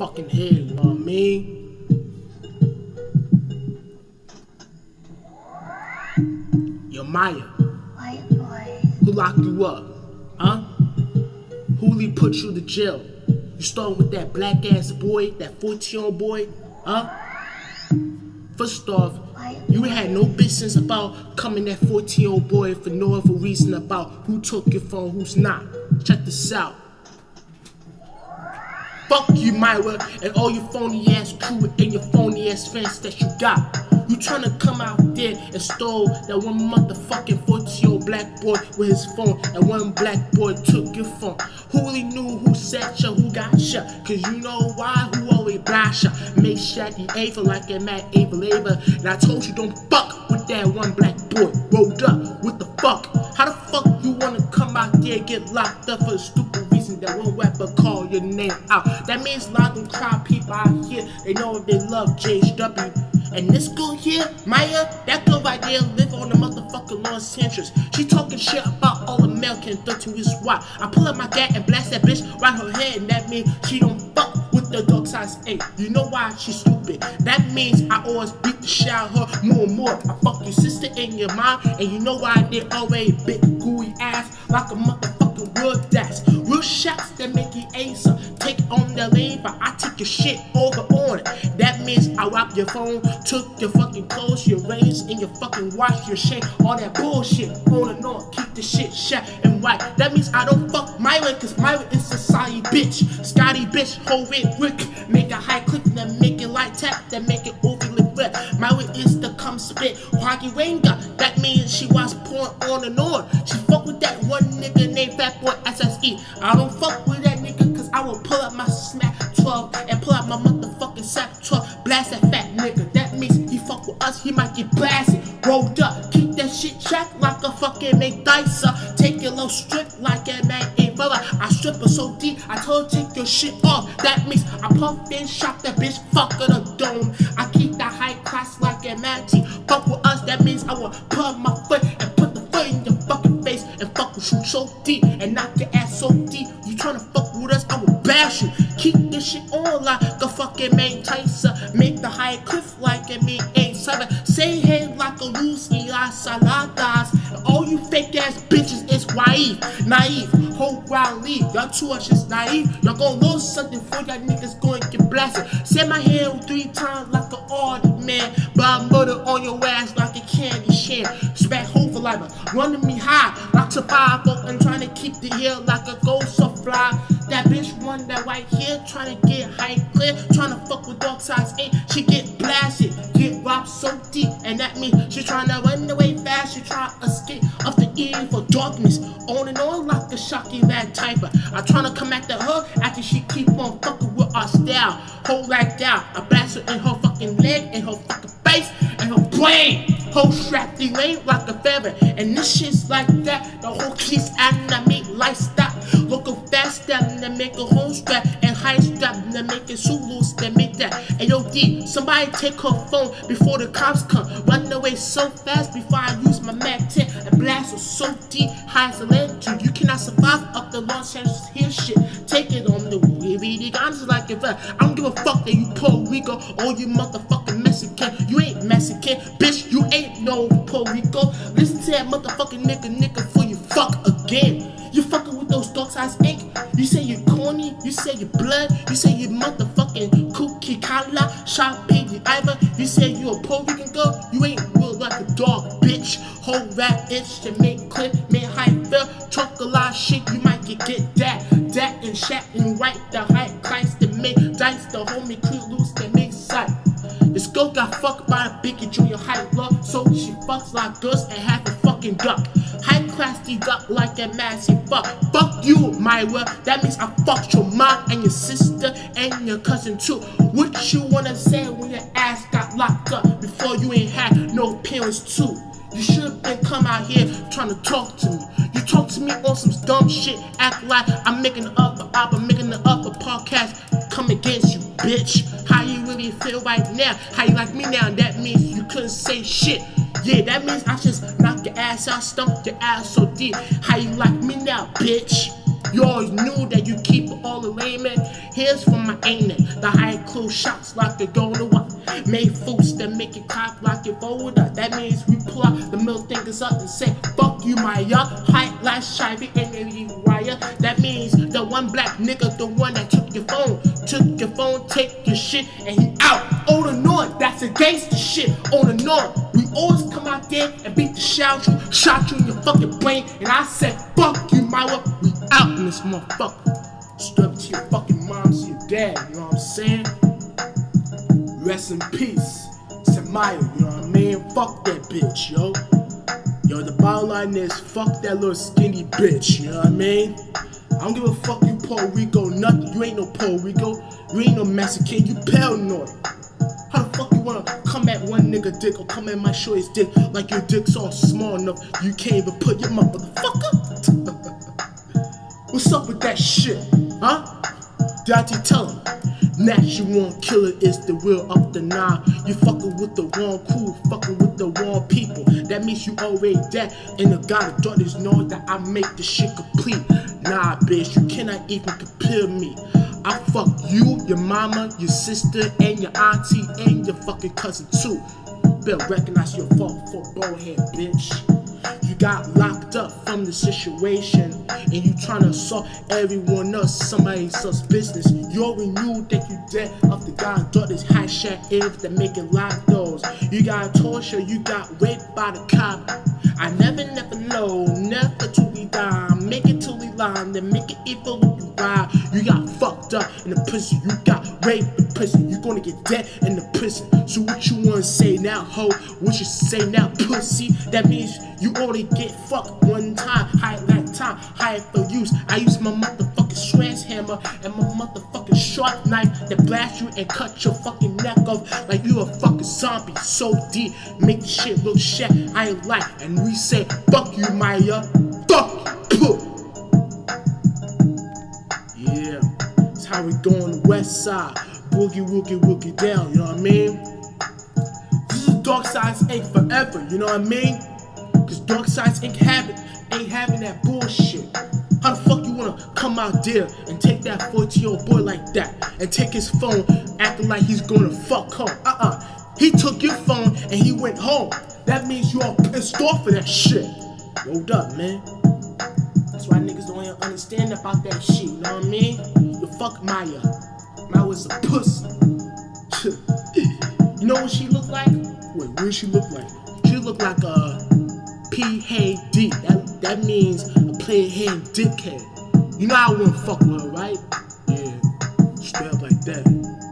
fucking head, you know what I mean? Yo, Maya, White boy. who locked you up? Huh? Who put you to jail? You started with that black ass boy, that 14 year old boy? Huh? First off, you had no business about coming that 14 year old boy for no other reason about who took your phone, who's not. Check this out. Fuck you, Myra, and all your phony ass crew and your phony ass fans that you got. You tryna come out there and stole that one motherfucking 14 year old black boy with his phone, and one black boy took your phone. Who really knew who set you, who got you? Cause you know why, who always blast you. Make Shaggy Ava like that Matt Ava Ava. And I told you don't fuck with that one black boy. Rolled up, what the fuck? How the fuck you wanna come out there get locked up for a stupid reason that one rapper call your name out? That means a lot of them crowd people out here, they know they love JHW. And this girl here, Maya, that girl right there live on the motherfucking Los Angeles. She talking shit about all American 13 reasons why. I pull up my gat and blast that bitch right her head, and that means she don't fuck with the dog size 8. You know why she's stupid? That means I always beat the shit out of her more and more. I fuck your sister and your mom, and you know why they always big gooey ass like a motherfucking real dash. Real shots that make you answer. Take on the lane, but I take your shit over on it. That means I robbed your phone, took your fucking clothes, your rings, and your fucking watch, your shit, all that bullshit. On and on, keep the shit shut and right. That means I don't fuck Myra, cause Myra is society bitch. Scotty bitch, hold it quick. Make a high click, then make it light tap, then make it overly wet. Myra is the come spit, Hoggy Ranger. That means she was pouring on and on. She fuck with that one nigga named Fat Boy SSE. I don't fuck with that nigga, cause I will pull up my Smack 12 and pull out my motherfucking Sack 12. Blast that fat nigga. That means he fuck with us, he might get blasted. Rolled up, keep that shit checked like a fucking McDicer. Take your little strip like a man ain't brother. I strip her so deep, I told her take your shit off. That means I puff and shot that bitch, fuck her the dome. I keep that high class like a Matty. Fuck with us, that means I will put my foot with you so deep and knock your ass so deep. You tryna fuck with us, I will bash you. Keep this shit on like a fucking main Tyson. Make the high cliff like a me ain't seven. Say head like a Lucy La Saladas. All you fake ass bitches is naive, naive. Whole ground leave. Y'all two are just naive. Y'all gonna lose something for y'all niggas going get blasted. Say my hand three times like an odd man. But I murder on your ass like a candy share. Smack home for life. Running me high like survival and trying to keep the hill like a ghost of fly. That bitch run that white hair, trying to get high clear, trying to fuck with dog size 8. She get blasted, get robbed so deep, and that means she trying to run away fast. She try to escape of the evil darkness, on and on like a shocky lad typer. I trying to come after her after she keep on fucking with our style. Hold right down, I blast her in her fucking leg, and her fucking face, and her brain. Whole strap the lane like a feather, and this shit's like that. The whole kiss anime lifestyle. Looking fast step, then make a home strap, and high strap, then make it so loose, then make that. And yo, D, somebody take her phone before the cops come. Run away so fast before I use my Mac 10 and blast her so deep, high as a lantern. You cannot survive up the Los Angeles hill shit. Take it on the really I'm just like if I don't give a fuck that you Puerto Rico or you motherfucking Mexican. You ain't Mexican, bitch. You ain't no Puerto Rico. Listen to that motherfucking nigga, nigga, before you fuck again. You fucking dog. You say you're corny. You say you're blood. You say you motherfucking cookie collar. Shot Iver. You say you a Puerto Rican girl. You ain't real like a dog, bitch. Whole rap itch to make clip, make high feel. Talk a lot shit. You might get get that, that and shat and white. The high class to make dice. The homie crew loose to make sight. This girl got fucked by a big in junior high love, so she fucks like girls and have a fucking duck. Class duck like a massive fuck. Fuck you, Myra. That means I fucked your mom and your sister and your cousin too. What you wanna say when your ass got locked up before you ain't had no parents too? You should've been come out here trying to talk to me. You talk to me on some dumb shit, act like I'm making up a album, making up a podcast, come against you, bitch. How you really feel right now? How you like me now? That means you couldn't say shit. Yeah, that means I just knock your ass I stump your ass so deep. How you like me now, bitch? You always knew that you keep all the layman. Here's for my aiming. The high close shots like they're going to what? Made fools that make it cop like it bolder. That means we pull out the middle fingers up and say, fuck you, my young high last shivy and wire. That means the one black nigga, the one that took your phone, took your phone, take your shit, and he out. On the north, that's against the shit. On the north, we always come out there and beat the shit out you, shot you in your fucking brain, and I said, fuck you, my we out in this motherfucker. Strap to your fucking mom, to your dad, you know what I'm saying? Rest in peace, Samaya, you know what I mean? Fuck that bitch, yo. Yo, the bottom line is fuck that little skinny bitch, you know what I mean? I don't give a fuck you Puerto Rico, nothing. You ain't no Puerto Rico. You ain't no Mexican, you paranoid. How nigga dick or come in my shorty's dick like your dick's all small enough you can't even put your motherfucker? What's up with that shit, huh? I tell him? Want killer is the real up the nine. You fucking with the wrong crew, fucking with the wrong people. That means you already dead. And the God of daughters know that I make the shit complete. Nah, bitch, you cannot even compare me. I fuck you, your mama, your sister, and your auntie, and your fucking cousin too. Better recognize your fault for bowhead, bitch. You got locked up from the situation, and you trying to solve everyone else, somebody else's business. You already knew that you dead of the guy daughters high shack is that making lock doors. You got torture, you got raped by the cop. I never, never know, never to be. Make it till we line, then make it if you. You got fucked up in the prison, you got raped in prison. You gonna get dead in the prison. So what you wanna say now, ho? What you say now, pussy? That means you only get fucked one time. High that time, high for use. I use my motherfucking sledge hammer and my motherfucking sharp knife that blast you and cut your fucking neck off like you a fucking zombie. So deep, make shit look shit I ain't like. And we say, fuck you, Maya. Fuck you. Go on west side. Boogie, woogie, woogie down, you know what I mean? This is Dark Sides Inc. forever, you know what I mean? Cause Dark Sides Inc. having, ain't having that bullshit. How the fuck you wanna come out there and take that 14 year old boy like that and take his phone acting like he's gonna fuck home? Uh uh. He took your phone and he went home. That means you all pissed off for that shit. Hold up, man. That's why niggas don't understand about that shit, you know what I mean? You fuck Maya. Maya was a pussy. you know what she look like? Wait, what she look like? She look like a P-H-D. That, that means a player hand dickhead. You know I wouldn't fuck with her, right? Yeah, straight up like that.